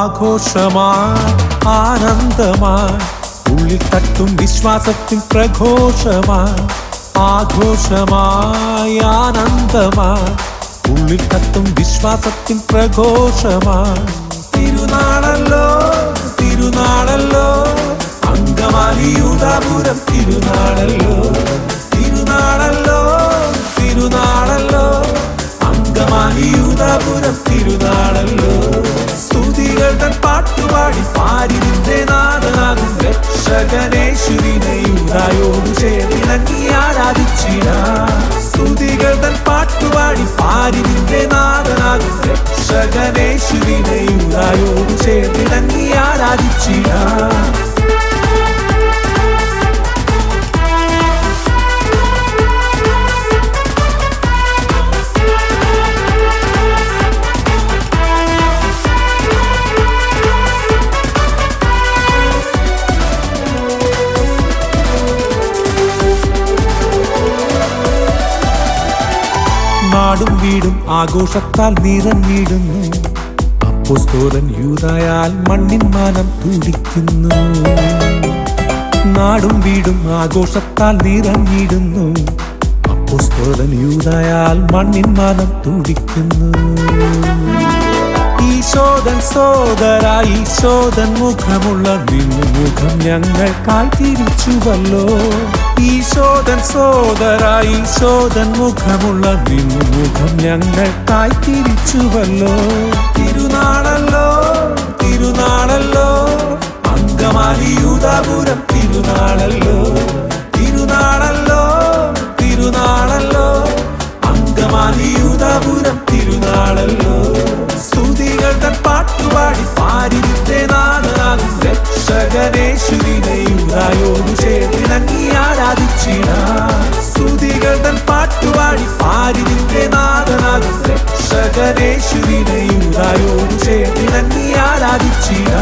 ആഘോഷമായി ആനന്ദമായി ഉള്ളിൽ തട്ടും വിശ്വാസത്തിൻ പ്രഘോഷമായി ആഘോഷമായി ആനന്ദമായി ഉള്ളിൽ തട്ടും വിശ്വാസത്തിൻ പ്രഘോഷമായി. തിരുനാളല്ലോ തിരുനാളല്ലോ അങ്കമാലി യൂതാപുരം തിരുനാളല്ലോ. നാടും വീടും ആഘോഷത്താൽ നിറഞ്ഞിടുന്നു. അപ്പോസ്തോലൻ യൂതായാൽ മണ്ണിൻ മാനം തുടിക്കുന്നു നാടും വീടും ആഘോഷത്താൽ നിറഞ്ഞിടുന്നു. അപ്പോസ്തോലൻ യൂതായാൽ മണ്ണിൻ മാനം തുടിക്കുന്നു ഈശോദൻ സോദര ഈശോദൻ മുഖമുള്ള നിന്നു മുഖം ഞങ്ങൾ തിരിച്ചുവല്ലോ. ഈശോദൻ സോദര ഈശോദൻ മുഖമുള്ള നിൻ മുഖം ഞങ്ങൾക്കായി തിരിച്ചുവല്ലോ യൂതായോട് ചേർന്നിണങ്ങി ആരാധിച്ചിട.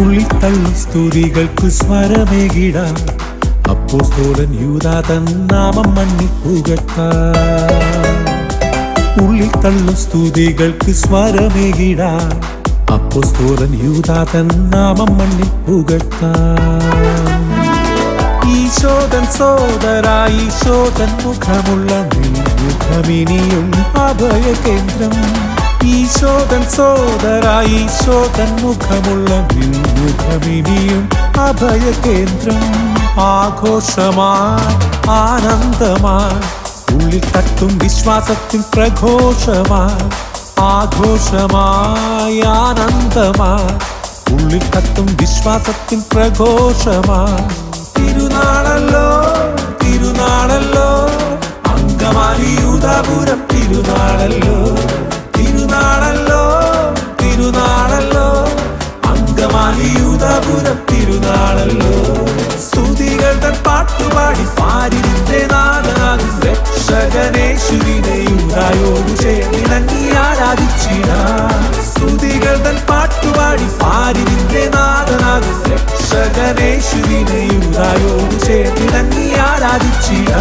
ഉള്ളിൽ തള്ളും സ്തുതികൾക്ക് സ്വരമേകിടാം. അപ്പോസ്തോലൻ യൂതാതൻ നാമം മണ്ണി ഉള്ളിൽ തള്ളും സ്തുതികൾക്ക് സ്വരമേകിടാം. അപ്പോസ്തോലൻ യൂതാതൻ നാമം മണ്ണി ഈശോതൻ സോദര ഈശോദൻ മുഖമുള്ള നീയുഖമിനിയും അഭയ കേന്ദ്രം ഈശോദൻ സോദര ഈശോദൻ മുഖമുള്ള നീയുഖമിനിയും അഭയ കേന്ദ്രം ആഘോഷമായി ആനന്ദമാ ഉള്ളിൽ തട്ടും വിശ്വാസത്തിൽ പ്രഘോഷമാ ആഘോഷമായി ആനന്ദമാ ഉള്ളിൽ തട്ടും വിശ്വാസത്തിൽ പ്രഘോഷമാ തിരുനാളല്ലോ തിരുനാളല്ലോ അങ്കമാലി അങ്കമാലിയൂതാപുരം തിരുനാളല്ലോ. തിരുനാളല്ലോ തിരുനാളല്ലോ അങ്കമാലിയൂതാപുരം തിരുനാളല്ലോ രക്ഷകനേശുവിനെ യൂതായോട് ചേർന്നിണങ്ങി ആരാധിച്ചിട